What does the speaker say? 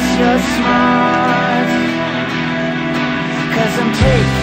just your smiles Cause I'm taking